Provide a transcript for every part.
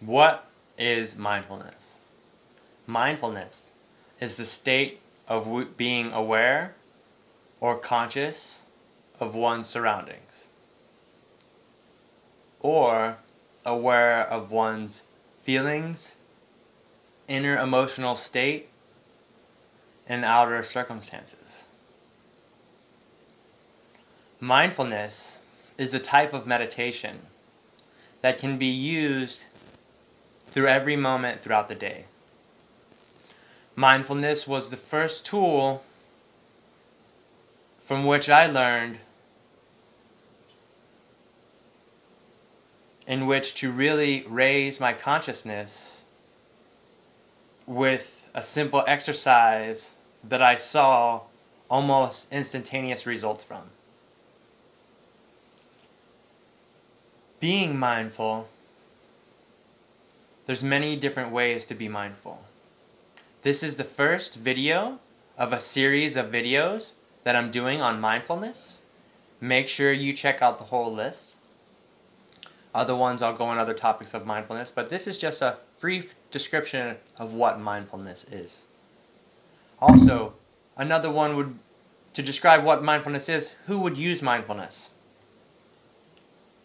What is mindfulness? Mindfulness is the state of being aware or conscious of one's surroundings, or aware of one's feelings, inner emotional state, and outer circumstances. Mindfulness is a type of meditation that can be used through every moment throughout the day. Mindfulness was the first tool from which I learned in which to really raise my consciousness with a simple exercise that I saw almost instantaneous results from. Being mindful, there's many different ways to be mindful. This is the first video of a series of videos that I'm doing on mindfulness. Make sure you check out the whole list. Other ones I'll go on other topics of mindfulness, but this is just a brief description of what mindfulness is. Also, another one would to describe what mindfulness is, who would use mindfulness?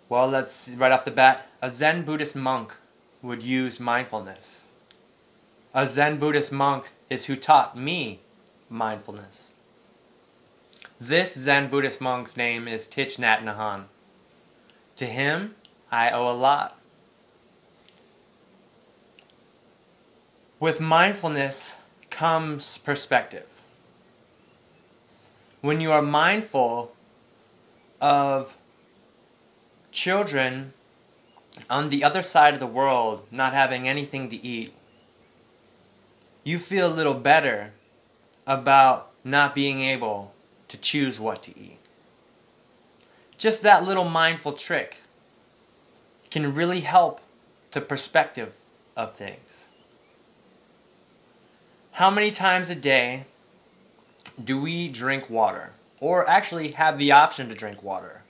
Well, let's right off the bat, a Zen Buddhist monk would use mindfulness. A Zen Buddhist monk is who taught me mindfulness. This Zen Buddhist monk's name is Thich Nhat Hanh. To him, I owe a lot. With mindfulness comes perspective. When you are mindful of children on the other side of the world not having anything to eat, you feel a little better about not being able to choose what to eat. Just that little mindful trick can really help the perspective of things. How many times a day do we drink water? Or actually have the option to drink water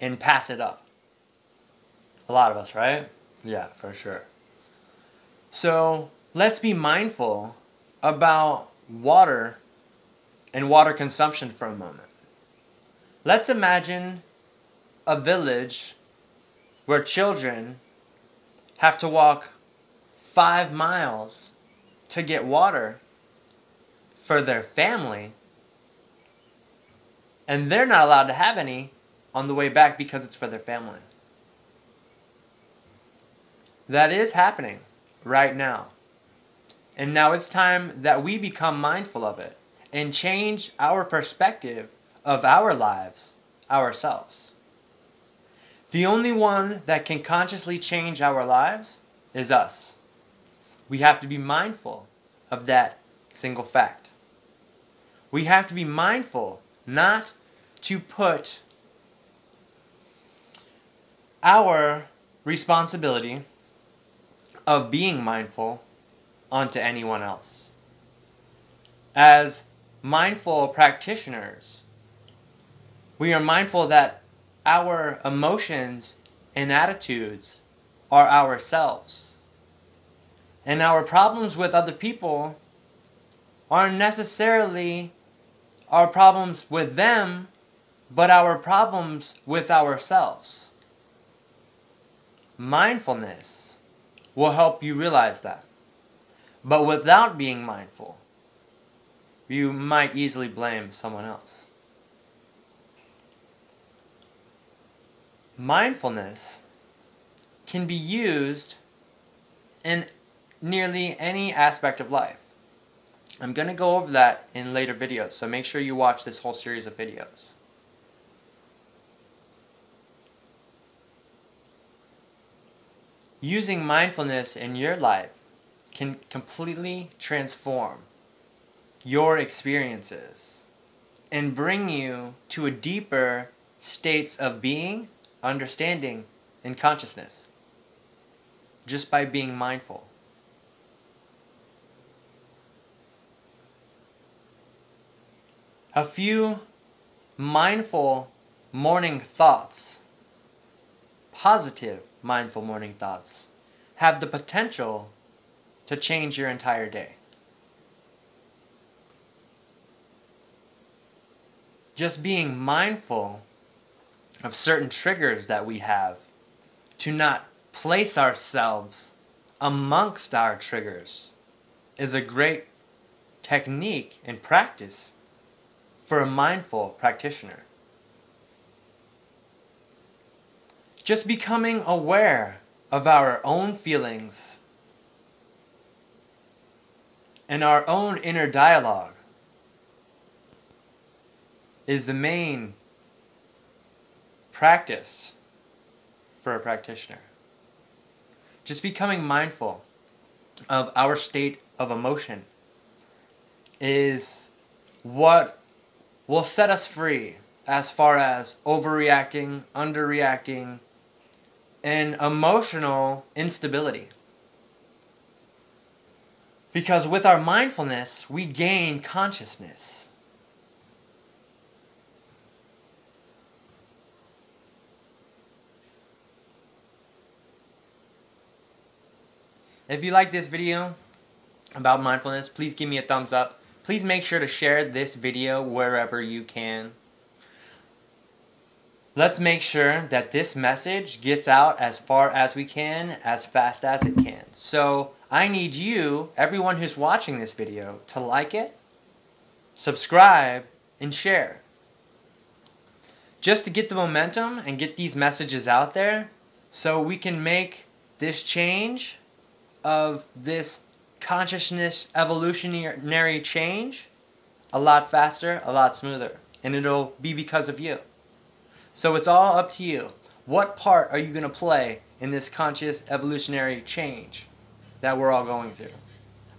and pass it up? A lot of us, right? Yeah, for sure. So let's be mindful about water and water consumption for a moment. Let's imagine a village where children have to walk five miles to get water for their family, and they're not allowed to have any on the way back because it's for their family. That is happening right now. And now it's time that we become mindful of it and change our perspective of our lives ourselves. The only one that can consciously change our lives is us. We have to be mindful of that single fact. We have to be mindful not to put our responsibility of being mindful onto anyone else. As mindful practitioners, we are mindful that our emotions and attitudes are ourselves. And our problems with other people aren't necessarily our problems with them, but our problems with ourselves. Mindfulness will help you realize that. But without being mindful, you might easily blame someone else. Mindfulness can be used in nearly any aspect of life. I'm going to go over that in later videos, so make sure you watch this whole series of videos. Using mindfulness in your life can completely transform your experiences and bring you to a deeper states of being, understanding, and consciousness just by being mindful. A few mindful morning thoughts, positive mindful morning thoughts, have the potential to change your entire day. Just being mindful of certain triggers that we have to not place ourselves amongst our triggers is a great technique and practice for a mindful practitioner. Just becoming aware of our own feelings and our own inner dialogue is the main practice for a practitioner. Just becoming mindful of our state of emotion is what will set us free as far as overreacting, underreacting, and emotional instability. Because with our mindfulness, we gain consciousness. If you like this video about mindfulness, please give me a thumbs up. Please make sure to share this video wherever you can. Let's make sure that this message gets out as far as we can, as fast as it can. So I need you, everyone who's watching this video, to like it, subscribe, and share. Just to get the momentum and get these messages out there so we can make this change of this consciousness evolutionary change a lot faster, a lot smoother. And it'll be because of you. So it's all up to you. What part are you going to play in this conscious evolutionary change that we're all going through?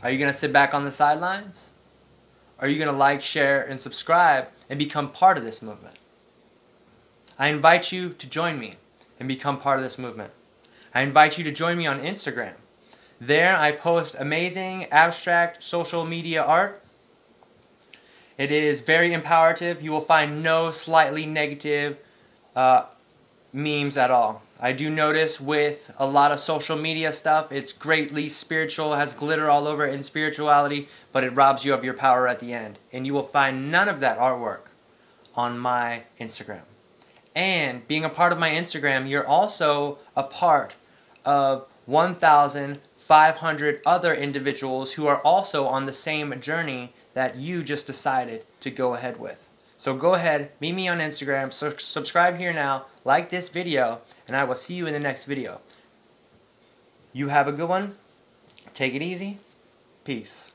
Are you going to sit back on the sidelines? Are you going to like, share, and subscribe and become part of this movement? I invite you to join me and become part of this movement. I invite you to join me on Instagram. There I post amazing abstract social media art. It is very empowerative. You will find no slightly negative uh, memes at all. I do notice with a lot of social media stuff, it's greatly spiritual, has glitter all over it in spirituality, but it robs you of your power at the end. And you will find none of that artwork on my Instagram. And being a part of my Instagram, you're also a part of 1,500 other individuals who are also on the same journey that you just decided to go ahead with. So go ahead, meet me on Instagram, su subscribe here now, like this video, and I will see you in the next video. You have a good one. Take it easy. Peace.